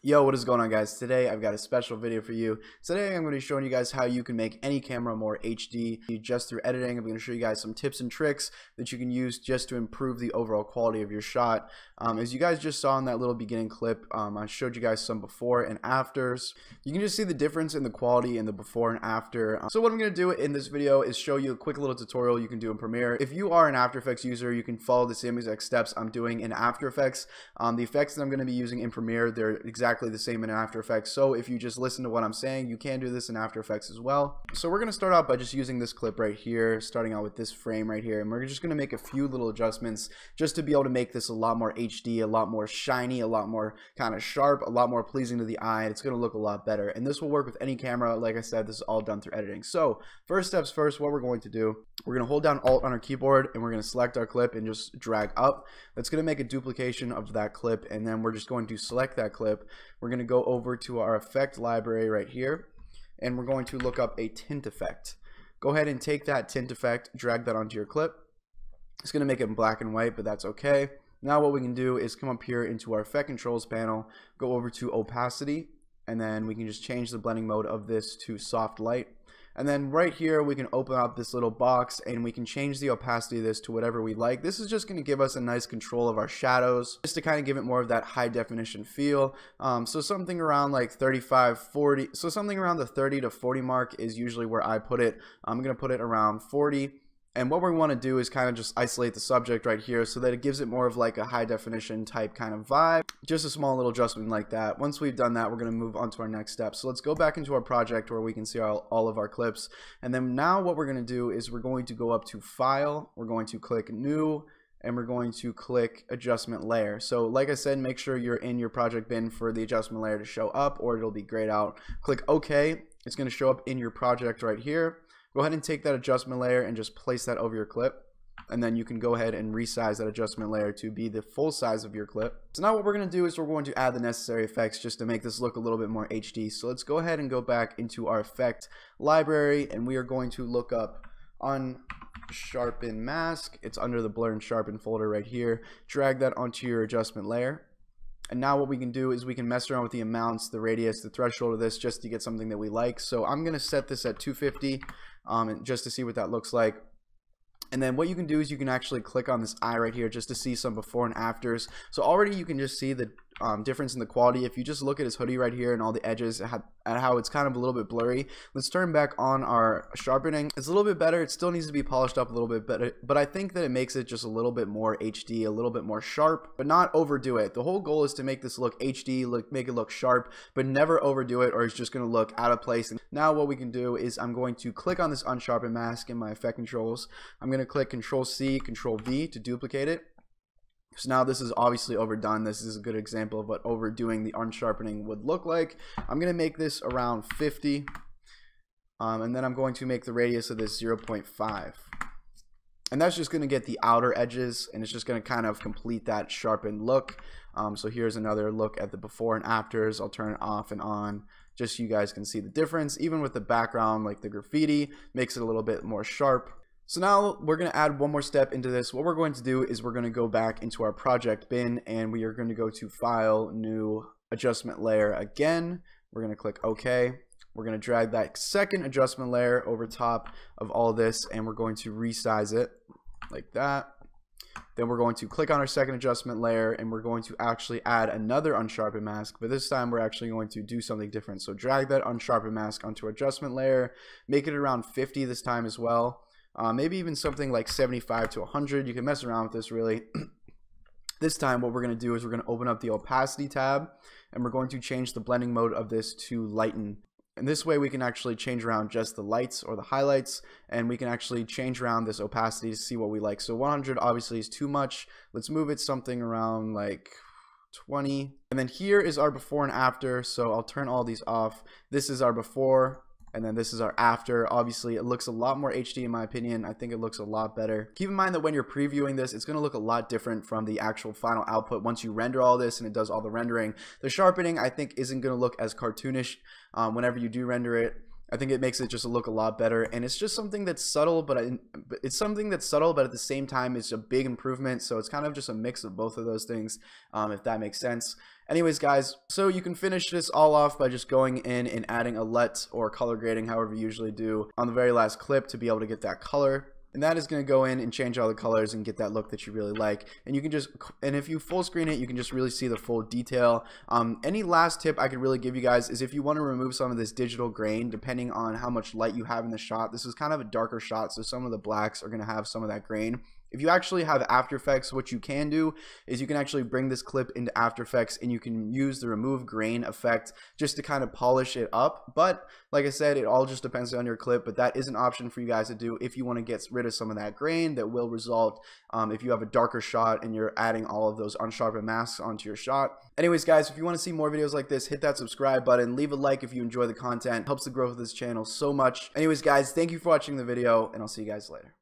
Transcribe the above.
Yo, what is going on guys? Today I've got a special video for you. Today I'm going to be showing you guys how you can make any camera more HD just through editing. I'm going to show you guys some tips and tricks that you can use just to improve the overall quality of your shot. Um, as you guys just saw in that little beginning clip, um, I showed you guys some before and afters. You can just see the difference in the quality in the before and after. Um, so what I'm going to do in this video is show you a quick little tutorial you can do in Premiere. If you are an After Effects user, you can follow the same exact steps I'm doing in After Effects. Um, the effects that I'm going to be using in Premiere, they're exactly exactly the same in After Effects. So if you just listen to what I'm saying, you can do this in After Effects as well. So we're going to start out by just using this clip right here, starting out with this frame right here. And we're just going to make a few little adjustments just to be able to make this a lot more HD, a lot more shiny, a lot more kind of sharp, a lot more pleasing to the eye. It's going to look a lot better. And this will work with any camera. Like I said, this is all done through editing. So first steps first, what we're going to do, we're going to hold down Alt on our keyboard and we're going to select our clip and just drag up. That's going to make a duplication of that clip. And then we're just going to select that clip. We're going to go over to our effect library right here and we're going to look up a tint effect. Go ahead and take that tint effect, drag that onto your clip. It's going to make it black and white, but that's okay. Now what we can do is come up here into our effect controls panel, go over to opacity, and then we can just change the blending mode of this to soft light. And then right here, we can open up this little box and we can change the opacity of this to whatever we like. This is just going to give us a nice control of our shadows, just to kind of give it more of that high definition feel. Um, so something around like 35, 40, so something around the 30 to 40 mark is usually where I put it. I'm going to put it around 40. And what we want to do is kind of just isolate the subject right here so that it gives it more of like a high definition type kind of vibe. Just a small little adjustment like that. Once we've done that, we're going to move on to our next step. So let's go back into our project where we can see all, all of our clips. And then now what we're going to do is we're going to go up to File, we're going to click New, and we're going to click adjustment layer. So like I said, make sure you're in your project bin for the adjustment layer to show up or it'll be grayed out. Click OK. It's going to show up in your project right here. Go ahead and take that adjustment layer and just place that over your clip. And then you can go ahead and resize that adjustment layer to be the full size of your clip. So now what we're going to do is we're going to add the necessary effects just to make this look a little bit more HD. So let's go ahead and go back into our effect library and we are going to look up unsharpen mask. It's under the blur and sharpen folder right here. Drag that onto your adjustment layer. And now what we can do is we can mess around with the amounts, the radius, the threshold of this just to get something that we like. So I'm going to set this at 250 um, and just to see what that looks like. And then what you can do is you can actually click on this eye right here just to see some before and afters. So already you can just see the um, difference in the quality. If you just look at his hoodie right here and all the edges at how it's kind of a little bit blurry, let's turn back on our sharpening. It's a little bit better. It still needs to be polished up a little bit better, but I think that it makes it just a little bit more HD, a little bit more sharp, but not overdo it. The whole goal is to make this look HD, look make it look sharp, but never overdo it or it's just going to look out of place. And now what we can do is I'm going to click on this unsharpen mask in my effect controls. I'm going to click Control C, Control V to duplicate it. So now this is obviously overdone. This is a good example of what overdoing the unsharpening would look like. I'm going to make this around 50. Um, and then I'm going to make the radius of this 0.5. And that's just going to get the outer edges and it's just going to kind of complete that sharpened look. Um, so here's another look at the before and afters. I'll turn it off and on just so you guys can see the difference. Even with the background like the graffiti makes it a little bit more sharp. So now we're going to add one more step into this. What we're going to do is we're going to go back into our project bin and we are going to go to file new adjustment layer again. We're going to click OK. We're going to drag that second adjustment layer over top of all this and we're going to resize it like that. Then we're going to click on our second adjustment layer and we're going to actually add another unsharpened mask, but this time we're actually going to do something different. So drag that unsharpened mask onto adjustment layer, make it around 50 this time as well uh, maybe even something like 75 to 100. You can mess around with this really. this time what we're going to do is we're going to open up the opacity tab and we're going to change the blending mode of this to lighten. And this way we can actually change around just the lights or the highlights and we can actually change around this opacity to see what we like. So 100 obviously is too much. Let's move it something around like 20. And then here is our before and after. So I'll turn all these off. This is our before and then this is our after. Obviously it looks a lot more HD in my opinion. I think it looks a lot better. Keep in mind that when you're previewing this it's gonna look a lot different from the actual final output. Once you render all this and it does all the rendering the sharpening I think isn't gonna look as cartoonish um, whenever you do render it I think it makes it just look a lot better, and it's just something that's subtle, but it's something that's subtle, but at the same time, it's a big improvement. So it's kind of just a mix of both of those things, um, if that makes sense. Anyways, guys, so you can finish this all off by just going in and adding a LUT or color grading, however you usually do, on the very last clip to be able to get that color and that is going to go in and change all the colors and get that look that you really like. And you can just and if you full screen it you can just really see the full detail. Um, any last tip I could really give you guys is if you want to remove some of this digital grain depending on how much light you have in the shot this is kind of a darker shot so some of the blacks are going to have some of that grain if you actually have After Effects, what you can do is you can actually bring this clip into After Effects and you can use the remove grain effect just to kind of polish it up. But like I said, it all just depends on your clip, but that is an option for you guys to do if you want to get rid of some of that grain that will result um, if you have a darker shot and you're adding all of those unsharpened masks onto your shot. Anyways, guys, if you want to see more videos like this, hit that subscribe button, leave a like if you enjoy the content. It helps the growth of this channel so much. Anyways, guys, thank you for watching the video, and I'll see you guys later.